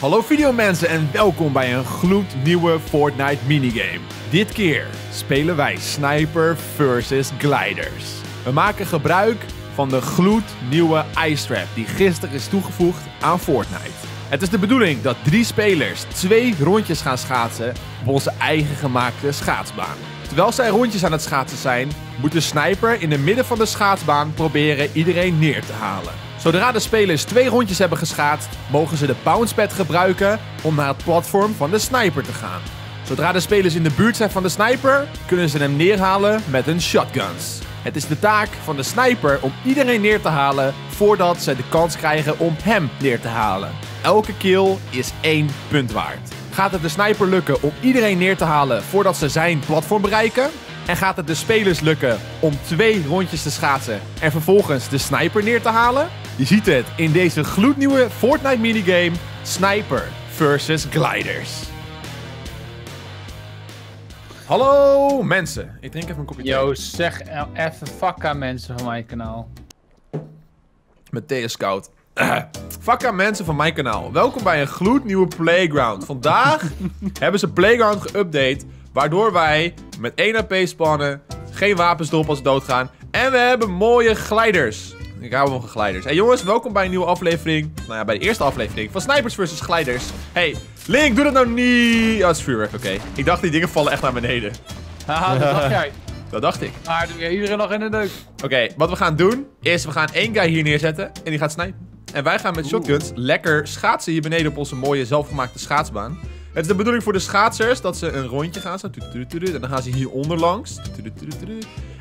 Hallo videomensen en welkom bij een gloednieuwe Fortnite minigame. Dit keer spelen wij Sniper vs Gliders. We maken gebruik van de gloednieuwe Ice Trap die gisteren is toegevoegd aan Fortnite. Het is de bedoeling dat drie spelers twee rondjes gaan schaatsen op onze eigen gemaakte schaatsbaan. Terwijl zij rondjes aan het schaatsen zijn, moet de sniper in het midden van de schaatsbaan proberen iedereen neer te halen. Zodra de spelers twee rondjes hebben geschaatst, mogen ze de bouncepad gebruiken om naar het platform van de sniper te gaan. Zodra de spelers in de buurt zijn van de sniper, kunnen ze hem neerhalen met hun shotguns. Het is de taak van de sniper om iedereen neer te halen voordat ze de kans krijgen om hem neer te halen. Elke kill is één punt waard. Gaat het de sniper lukken om iedereen neer te halen voordat ze zijn platform bereiken? En gaat het de spelers lukken om twee rondjes te schaatsen en vervolgens de sniper neer te halen? Je ziet het in deze gloednieuwe Fortnite minigame Sniper versus Gliders. Hallo mensen, ik drink even een kopje thee. Yo, zeg even fuck aan mensen van mijn kanaal. Met thee is koud. Fuck aan mensen van mijn kanaal. Welkom bij een gloednieuwe Playground. Vandaag hebben ze Playground geüpdate, waardoor wij met 1 AP spannen, geen wapens erop als doodgaan. En we hebben mooie glijders. Ik hou van glijders. Hey jongens, welkom bij een nieuwe aflevering. Nou ja, bij de eerste aflevering van Snipers vs Glijders. Hey, Link, doe dat nou niet. Oh, het is vuurwerk, oké. Ik dacht die dingen vallen echt naar beneden. Haha, dat dacht jij. Dat dacht ik. Maar doe je iedereen nog in de neuk. Oké, wat we gaan doen is we gaan één guy hier neerzetten en die gaat snipen. En wij gaan met shotguns lekker schaatsen hier beneden op onze mooie zelfgemaakte schaatsbaan. Het is de bedoeling voor de schaatsers dat ze een rondje gaan. Zo, en dan gaan ze hieronder langs.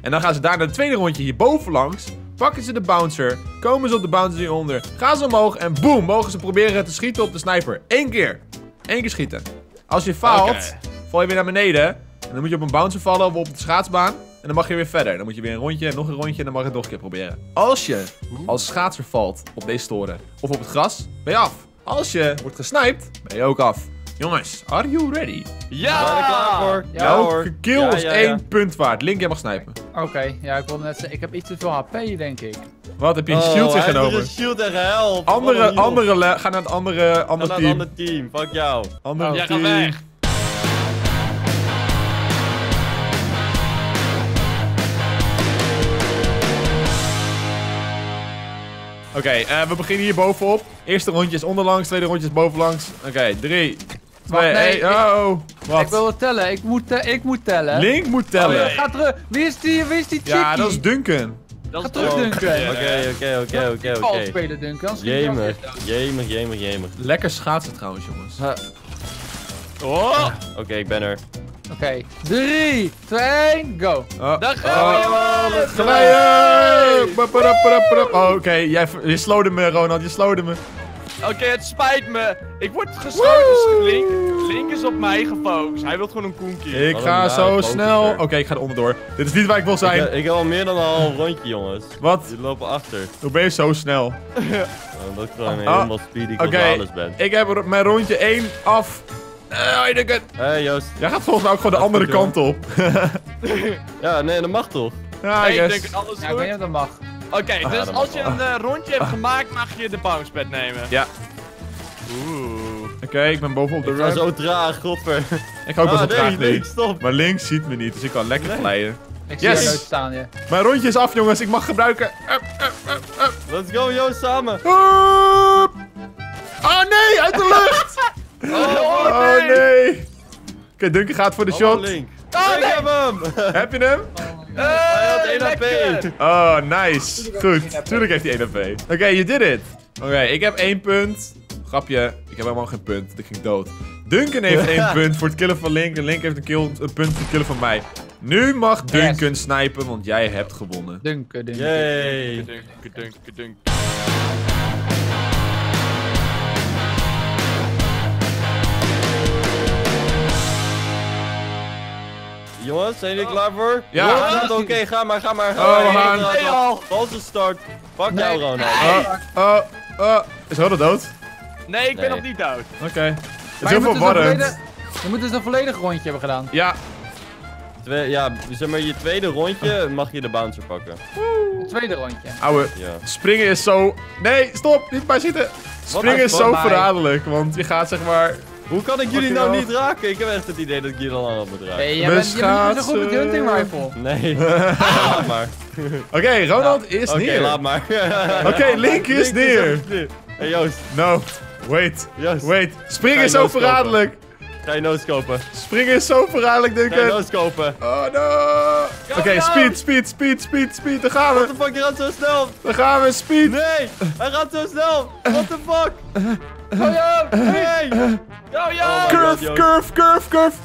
En dan gaan ze daar naar het tweede rondje hierboven langs. Pakken ze de bouncer. Komen ze op de bouncer hieronder. Gaan ze omhoog en boom, mogen ze proberen te schieten op de sniper. Eén keer. Eén keer schieten. Als je faalt, val je weer naar beneden. En dan moet je op een bouncer vallen of op de schaatsbaan. En dan mag je weer verder. Dan moet je weer een rondje, nog een rondje en dan mag je het nog een keer proberen. Als je als schaatser valt op deze toren of op het gras, ben je af. Als je wordt gesniped, ben je ook af. Jongens, are you ready? Ja! Ben je er klaar voor? Ja, Elke kill Ja, is ja, ja. één punt waard. Link, jij mag snipen. Oké, ja, ik wilde net zeggen, ik heb iets te veel HP, denk ik. Wat, heb je een Oh, shield hij heeft ingenomen? er een shield en gehelpt. Andere, andere, le- ga naar het andere, Ga andere naar een team. ander team. Fuck jou. Andere Oh, Jij team. gaat weg. Oké, eh, we beginnen hier bovenop. Eerste rondje is onderlangs, tweede rondje is bovenlangs. Oké, drie, Wacht, twee, nee, één. ik- Oh, wat? Ik wil het tellen, ik moet, te- ik moet tellen. Link moet Oh, tellen. ja, ja, ga terug. Wie is die, wie is die chickie? dat is Duncan. Dat Ga terug, Duncan. Oké, oké, oké, oké, oké. spelen, Duncan. Jemig, jemig, jemig, jemig. Lekker schaatsen trouwens, jongens. Oh! Oké, ik ben er. Oké, 3, 2, 1, go. Oh, Daar gaan we, jongens! Glijden! Oh, Oké, jij je slowde me, Ronald. Je slowde me. Oké, het spijt me. Ik word geschoten. Link, Link is op mij gefocust. Hij wil gewoon een koenkie. Ik Wat ga zo snel. Oké, ik ga er onderdoor. Dit is niet waar ik wil zijn. ik heb al meer dan een half rondje, jongens. Wat? Die lopen achter. Hoe ben je zo snel? Omdat ik gewoon Oh, helemaal speedy Oké, Gonzales ben. ik heb mijn rondje 1 af. Eh. Hé, hey, Joost. Jij gaat volgens mij ook gewoon de andere goed, kant op. Ja, nee, dat mag toch? ja, Hey, ik denk alles Ja, ik weet goed. dat mag. Oké, Ah, dus als je een eh, rondje hebt gemaakt, mag je de bouncepad nemen. Ja, Oeh. oké, ik ben bovenop de Ik ga ramp. zo traag, godver. Ik ga ook best wel Ah, traag nee, nee, niet. stop. Maar links ziet me niet, dus ik kan lekker Nee. glijden. Ik zie Yes. je nooit staan, je. Mijn rondje is af, jongens. Ik mag gebruiken. Up, up, up, up. Let's go, Joost, samen. Up. Oh nee, uit de lucht! Oh, Oh nee! Oké, Duncan gaat voor de shot. Link. Oh, ik nee. heb hem! Heb je hem? Hij had 1 HP. lekker. Oh, nice. Goed. Tuurlijk heeft hij 1 AP. Oké, you did it. Oké, ik heb 1 punt. Grapje, ik heb helemaal geen punt. Ik ging dood. Duncan heeft 1 punt voor het killen van Link. En Link heeft een, kill, een punt voor het killen van mij. Nu mag Duncan snipen, want jij hebt gewonnen. Duncan, Duncan. Yay. Dunk, dunk, dunk. Jongens, zijn jullie klaar voor? Ja. Ja. Oké, ga maar, ga maar. Oh, we gaan. Nee, al. Valse start. Pak Nee. jou, Ronald. Oh, oh, oh. Is Ronald dood? Nee, ik ben Nee. nog niet dood. Oké. Het is heel je moet dus een verwarrend. volledig- Je moet dus een volledig rondje hebben gedaan. Ja, Twee, ja, zeg maar, je tweede rondje mag je de bouncer pakken. Het tweede rondje. ouwe. Ja. Springen is zo... Nee, stop! Niet bij zitten! Springen is zo verraderlijk, want je gaat zeg maar... Hoe kan ik jullie je nou wel? niet raken? Ik heb echt het idee dat ik jullie al aan moet raken. Hey, jij bent, je bent niet zo goed met je hunting rifle. Nee, laat maar. Oké, Ronald is Oké, neer. laat maar. Oké, Link is neer. Hey Joost, No, wait, Joost. wait. Springen Ga is je zo noodskopen? verraderlijk. Ga je notes kopen? Springen is zo verraderlijk, Ga je Duncan. notes kopen? Oh no. Oké, speed, speed, speed, speed, speed. Daar gaan What we. the fuck, je gaat zo snel! Daar gaan we, speed. Nee, hij gaat zo snel! What the fuck? Oh! Nee! Yo! Oh my Curve, curve, curve, curve.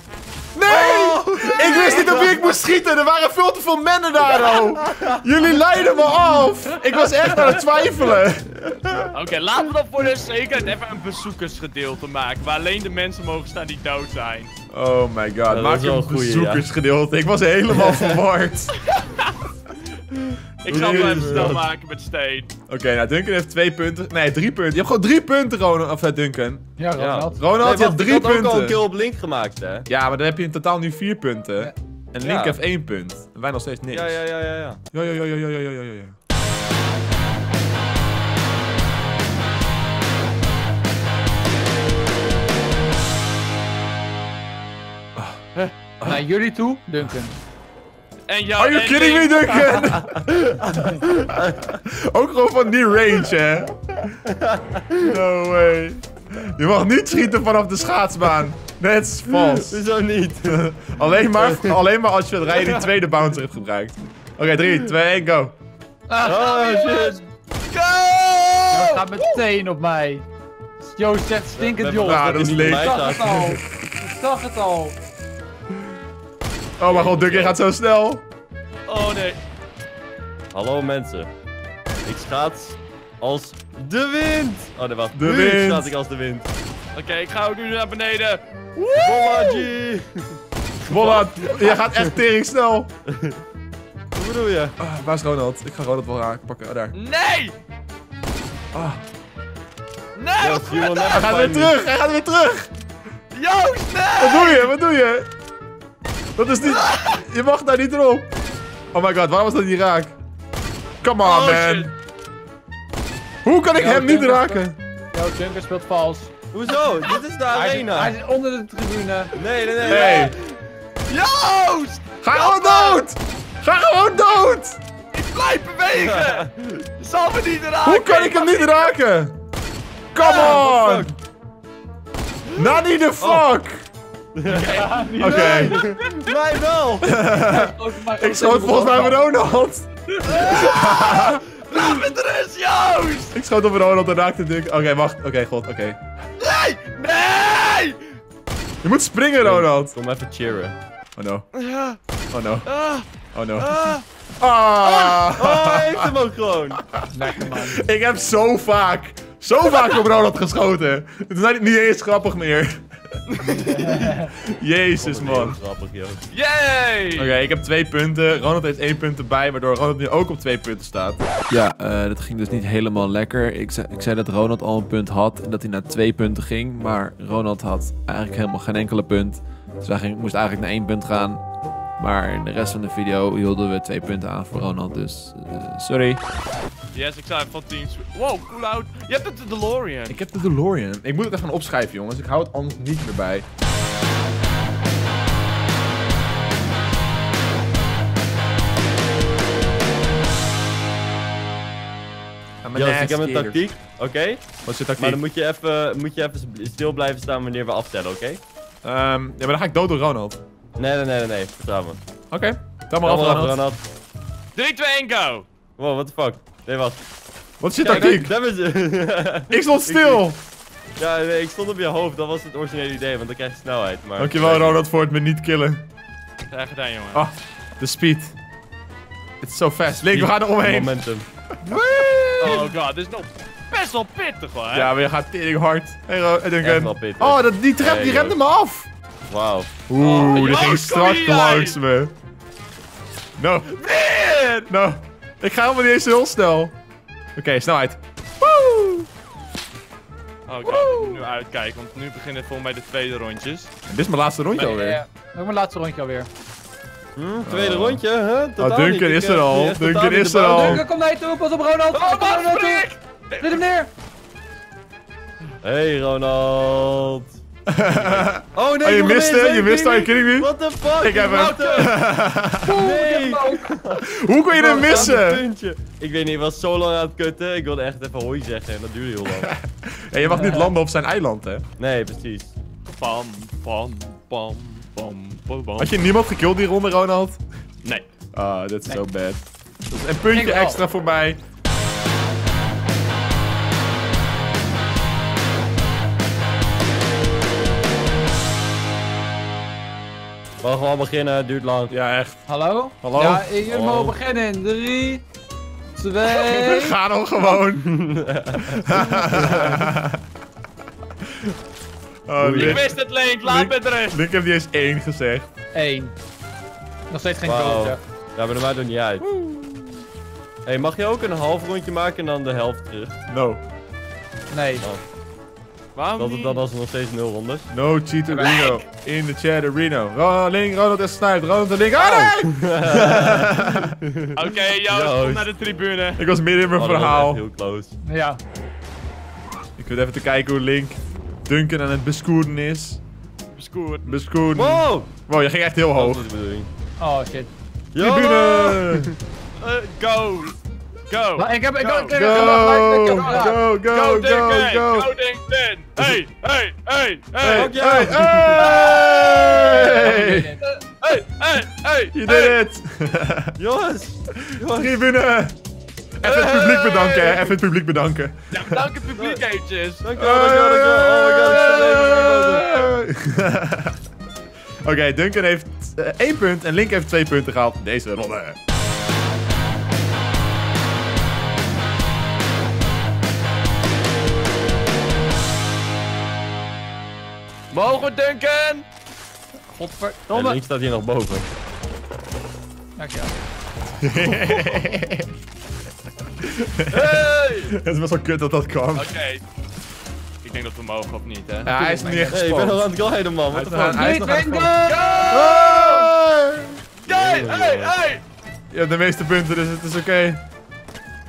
Nee! Ik wist niet op wie ik moest schieten. Er waren veel te veel mannen daar, oh. Jullie leiden me af. Ik was echt aan het twijfelen. Oké, laten we dan voor de zekerheid even een bezoekersgedeelte maken. Waar alleen de mensen mogen staan die dood zijn. Oh my god, dat maak is wel een een goeie, bezoekersgedeelte. Ik was helemaal verward. Ik zal hem snel maken met steen. Oké, nou Duncan heeft twee punten. Nee, drie punten. Je hebt gewoon drie punten, Ronald. Of eh, Duncan. Ja, Ronald. Ronald had drie punten. Ik heb ook al een kill op Link gemaakt, hè? Ja, maar dan heb je in totaal nu vier punten. En Link heeft één punt. En wij nog steeds niks. Ja, ja, ja, ja. Ja, ja, ja, ja, ja, ja, ja. ja. Naar jullie toe, Duncan. En jou Are you en kidding me. Duncan? Ook gewoon van die range, hè? No way. Je mag niet schieten vanaf de schaatsbaan. Net vals. Hoezo niet? alleen, maar, alleen maar als je het rijden die tweede bouncer hebt gebruikt. Oké, 3, 2, 1, go. Oh shit. Hij gaat meteen op mij. Joost zegt stinkend We- joh. Ja, dat is leuk. Ik zag het al. Ik zag het al. Oh mijn god, Duncan gaat zo snel. Oh nee. Hallo mensen. Ik schaats als de wind. Oh nee, wacht. De Nu wind. schaats ik als de wind. Oké, ik ga ook nu naar beneden. Bollagie. Volla, je gaat echt tering snel. Hoe bedoel je? Ah, waar is Ronald? Ik ga Ronald wel raken pakken. Oh, daar. Nee! Ah. Nee! Joost, Hij gaat weer terug, hij gaat weer terug. er? Joost, nee! Wat doe je? Wat doe je? Dat is niet... Je mag daar niet erop. Oh my god, waarom was dat niet raak? Come on, Oh, man. shit. Hoe kan ik hem niet raken? Yo, Duncan speelt vals. Hoezo? Dit is de arena. hij zit onder de tribune. Nee, nee, nee. Nee. Joost! Ga gewoon dood! Ga gewoon dood! Ik blijf bewegen! Je zal me niet raken! Hoe kan ik hem niet raken? Come on! Nani the fuck! Oké, Mij wel. ik schoot volgens mij op Ronald. Laat me met rust, Joost! Ik schoot op Ronald en raakte Dunk. Oké, wacht. Oké, god, oké. Nee! Nee! Je moet springen, Ronald. Kom even cheeren. Oh no. Ah, Oh no. ah, Oh no. ah. Ah! Oh, hij heeft hem ook gewoon. Lekker man. Ik heb zo vaak, zo vaak op Ronald geschoten. Het is niet eens grappig meer. Jezus, man. Grappig, joh. Yay! Oké, ik heb twee punten. Ronald heeft één punt erbij, waardoor Ronald nu ook op twee punten staat. Ja, eh, dat ging dus niet helemaal lekker. Ik zei, ik zei dat Ronald al een punt had en dat hij naar twee punten ging. Maar Ronald had eigenlijk helemaal geen enkele punt. Dus wij ging, moesten eigenlijk naar één punt gaan. Maar in de rest van de video hielden we twee punten aan voor Ronald. Dus eh, sorry. Yes, ik zou even van 10 Wow, cool out. Je hebt het de DeLorean. Ik heb de DeLorean. Ik moet het even gaan opschrijven, jongens. Ik hou het anders niet meer bij. Joost, ik heb een tactiek, oké? Wat is je Maar tactiek? dan moet je even, moet je even stil blijven staan wanneer we aftellen, oké? Ehm, ja, maar dan ga ik dood door Ronald. Nee, nee, nee, nee, nee, vertrouw me. Oké, af, Kom maar af, Ronald. Ronald. 3, 2, 1, go! Wow, what the fuck? Nee, wat? Wat is je Kijk, tactiek? Ik stond stil! ja, nee, ik stond op je hoofd, dat was het originele idee, want dan krijg je snelheid. Maar... Dankjewel, Ronald, voor het me niet killen. Graag gedaan, jongen. Ah, de speed. It's so fast. Link, we gaan er omheen. Momentum. Oh god, dit is nog best wel pittig hoor. hè? Ja, maar je gaat tering hard. Hey, Duncan. Oh, dat, die trap, die remde me af. Wauw. Oeh, Oh, die Joost, ging strak langs me. No, Weer! no. Ik ga helemaal niet eens heel snel. Oké, snelheid. Oh god, ik moet nu uitkijken, want nu beginnen volgens mij de tweede rondjes. Dit is mijn laatste rondje alweer. Ja, ook mijn laatste rondje alweer. Hm, tweede Oh. rondje, huh? Totaal Oh, Duncan niet. Is eh, er al. die echt Duncan is er al. Duncan, kom naar je toe, pas op Ronald. Oh, toe. spring! Zet hem neer. Hey Ronald. Oh nee, Oh, je miste, je miste, are you Billy. kidding me? What the fuck? Ik heb hem. Nee. Hoe kon je hem missen? Ik weet niet, ik was zo lang aan het kutten. Ik wilde echt even hoi zeggen en dat duurde heel lang. Ja, je mag niet landen op zijn eiland, hè? Nee, precies. Pam, pam, pam, pam, pam, pam. Had je niemand gekilld die ronde, Ronald? Nee. Ah, dat is zo bad. Dat is een puntje extra voor mij. We gaan gewoon beginnen, het duurt lang. Ja, echt. Hallo? Hallo? Ja, jullie Hallo. mogen beginnen in 3, 2... Ga dan gewoon. oh, Ik wist het, Link. Laat met rust. Link heeft niet eens één gezegd. 1. Nog steeds geen Wauw. coach. Ja, maar dat maakt het niet uit. hey, mag je ook een half rondje maken en dan de helft terug? No. Nee. Waarom Dat het niet? dan als nog steeds nul rondes. No cheater Reno. In the chat, Reno. Link, Ronald is sniped. Ronald en Link. Nee! Oké, Joost, Joost. kom naar de tribune. Ik was midden in mijn Oh, dat was verhaal. heel close. Ja. Ik wil even te kijken hoe Link Duncan aan het bescoorden is. Scoort. Bescoorden. Wow! Wow, je ging echt heel Dat hoog. was de bedoeling. Oh shit. Tribune! Eh, go. Go. Maar ik heb... Ik Go. heb... Ik. Go! Go, go, Go, go, Duncan. go! Go. Hey, hey, hey, Hey, hey. Hey, hey! Hey, hey, hey. did it! Jongens! Tribune! Even het publiek bedanken, hè. Even het publiek bedanken. Ja, bedankt het publiek eventjes. Dankjewel, dankjewel, dankjewel. Oh Oké, Duncan heeft eh, één punt en Link heeft twee punten gehaald in deze ronde. Mogen we Duncan? En Godverdomme. Link staat hier nog boven. Dankjewel. Hey. Het is best wel kut dat dat kwam. Oké. Ik denk dat we mogen of niet, hè? Ja, hij is nog niet echt Hey, ik ben nog gespot. aan het gliden, man. Aan- fuck? hij is nog aan het. Hey, hey, hey. Je hebt de meeste punten, dus het is oké.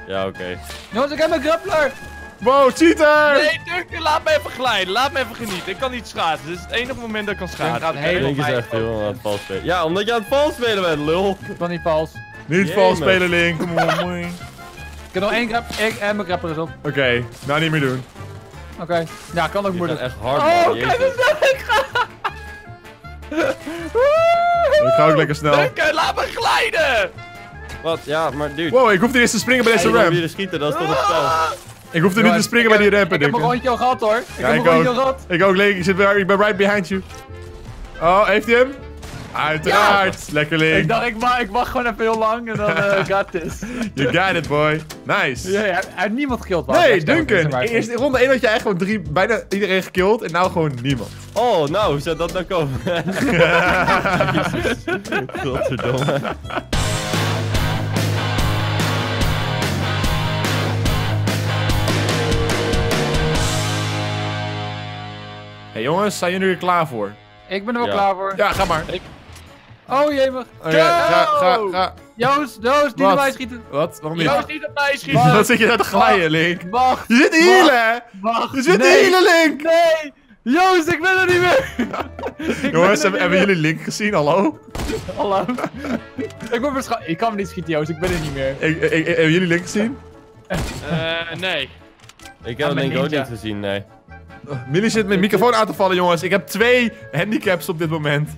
Ja, oké. Jongens, ik heb een grappler. Wow, cheater! Nee, Duncan, laat me even glijden. Laat me even genieten. Ik kan niet schaatsen. Dit is het enige moment dat ik kan schaatsen. gaat oké? helemaal- Link is echt heel aan het vals spelen. Ja, omdat je aan het vals spelen bent, lul. Ik ben niet vals. Niet vals spelen, Link. Kom op, mooi. Ik heb nog één grap. Ik en mijn grapper is op. Oké, nou niet meer doen. Oké. Ja, kan ook Je moeilijk. echt hard, Oh, man. kijk Jezus. eens naar ik ga. Ik ga ook lekker snel. Duncan, laat me glijden. Wat? Ja, maar dude. Wow, ik hoefde eerst te springen bij deze ramp. er schieten, dat is toch het spel. Ik hoefde niet te springen bij die ramp, Ik heb een rondje al gehad hoor. Ik Ja, heb ik een rondje ook. al gehad. Ik ook, Link. Ik, zit bij, ik ben right behind you. Oh, heeft hij hem? Uiteraard. Lekker, Ik Link. dacht, ik wacht, ik wacht gewoon even heel lang en dan uh, got this. You got it, boy. Nice. Ja, ja, hij heeft niemand gekild. Nee, Duncan. Eerst in ronde 1 had je echt gewoon drie, bijna iedereen gekilld en nou gewoon niemand. Oh, nou, hoe zou dat nou komen? Jezus. Godverdomme. Jongens, zijn jullie er klaar voor? Ik ben er wel Ja. klaar voor. Ja, ga maar. Oh jemig. Oké, ga, ga, ga. Joost, Joost, niet op mij schieten. Wat? Waarom niet? Joost, niet op mij schieten. Wat zit je daar te glijden, Link? Wacht, Je zit te healen, hè? wacht. Je zit te nee. healen, Link! Nee! Joost, ik ben er niet meer! Ik Jongens, hebben, niet hebben meer. jullie Link gezien? Hallo? Hallo? ik word waarschijnlijk... Ik kan me niet schieten, Joost. Ik ben er niet meer. Ik, ik, ik- hebben jullie Link gezien? Eh, nee. Ik heb Ah, denk ik ook niet gezien, nee. Millie zit met microfoon aan te vallen, jongens. Ik heb twee handicaps op dit moment.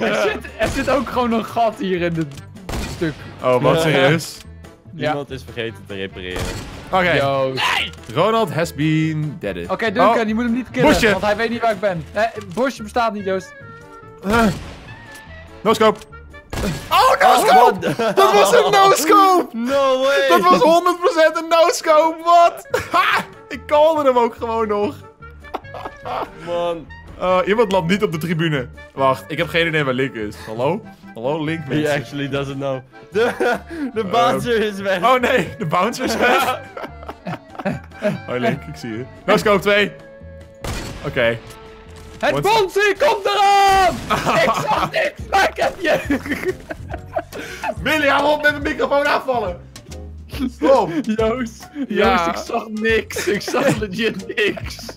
Er zit, er zit ook gewoon een gat hier in dit stuk. Oh, wat serieus? Ja. Iemand is vergeten te repareren. Oké, Joost. Ronald has been deaded. Oké, Duncan, Oh, je moet hem niet killen, Bosje. want hij weet niet waar ik ben. Eh, bosje bestaat niet, Joost. eh. No scope. Oh, no scope! Dat was een no scope! No way! Dat was 100% een no scope, wat? Ha! Ik callde hem ook gewoon nog. Man. Uh, iemand landt niet op de tribune. Wacht, ik heb geen idee waar Link is. Hallo? Hallo, Link, He mensen. actually doesn't know. De, de bouncer is weg. Oh nee, de bouncer is weg. Hoi Link, ik zie je. No scope 2. Oké. Het bonsie komt eraan! ik zag niks, maar ik heb je! Billy, hou op met mijn microfoon afvallen. Stop. Joost, Ja. Joost, ik zag niks. Ik zag legit niks.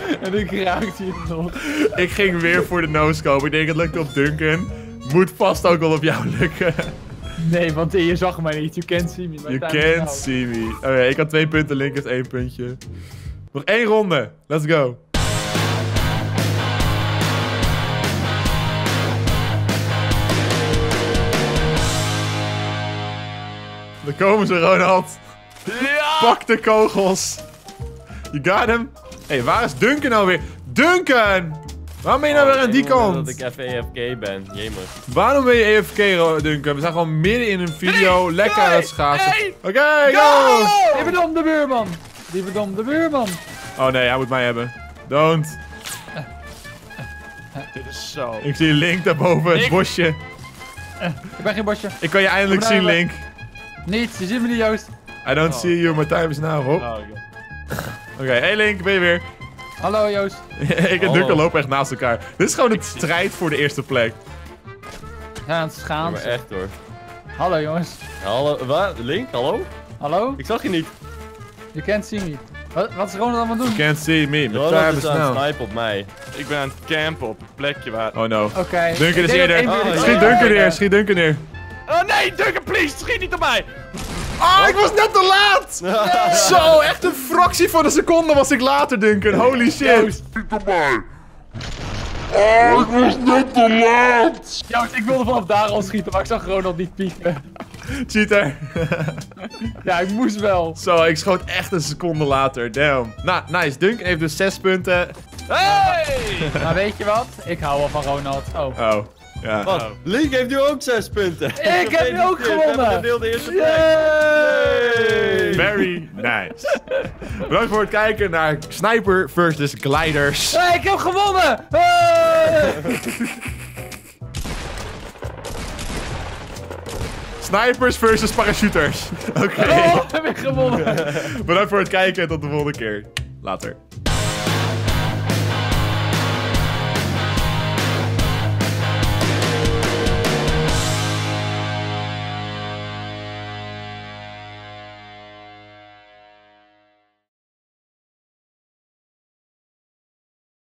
En ik raakte je nog. Ik ging weer voor de no-scope. Ik denk, het lukt op Duncan. Moet vast ook wel op jou lukken. Nee, want je zag mij niet. You can't see me. You is can't see me. Oké, ik had twee punten, Link heeft één puntje. Nog één ronde. Let's go. Daar komen ze, Ronald. Ja! Pak de kogels. You got him. Hé, hey, waar is Duncan nou weer? Duncan! Waarom ben je nou weer aan die Ik denk kant? Dat ik even EFK ben. Jemig. Waarom ben je AFK, Ro- Duncan? We zijn gewoon midden in een video lekker aan het schaatsen. Oké, go! Lieverdom de buurman. Lieverdom de buurman. Oh nee, hij moet mij hebben. Don't. Dit is zo. Ik zie Link daarboven, het Ik- bosje. Ik ben geen bosje. Ik kan je eindelijk Kom zien, nou, Link. Niet, je ziet me niet, Joost. I don't Oh. see you, my time is now. Hop. Oh, oké. Hey Link, ben je weer? Hallo, Joost. ik en. Duncan lopen echt naast elkaar. Dit is gewoon een strijd voor de eerste plek. Ja, het schaam. maar echt hoor. Hallo, jongens. Hallo, wat? Link, hallo? Hallo? Ik zag je niet. You can't see me. Wat, wat is Ronald allemaal doen? Can't see me, my Ronald is aan het snipen op mij. Ik ben aan het campen op het plekje waar... Oh no. Oké. Duncan Ik is eerder. Oh, Schiet. Duncan neer, schiet Duncan neer. Oh nee, Duncan, please, schiet niet op mij! Ah, ik was net te laat! Zo, echt een fractie van een seconde was ik later, Duncan. Holy shit. Joost, ik wilde vanaf daar al schieten, maar ik zag Ronald niet pieken. Cheater. Ja, ik moest wel. Zo, ik schoot echt een seconde later. Damn. Nou, nice. Duncan heeft dus zes punten. Hey! Maar weet je wat? Ik hou wel van Ronald. Oh. Oh. Ja. Wat? Link heeft nu ook zes punten. Ik heb nu ook we gewonnen. gedeeld de eerste plek. Yay! Very nice. Bedankt voor het kijken naar Sniper versus Gliders. Hey, ik heb gewonnen! Hey! Snipers versus parachuters. Oké. Oh, heb ik gewonnen! Bedankt voor het kijken en tot de volgende keer. Later.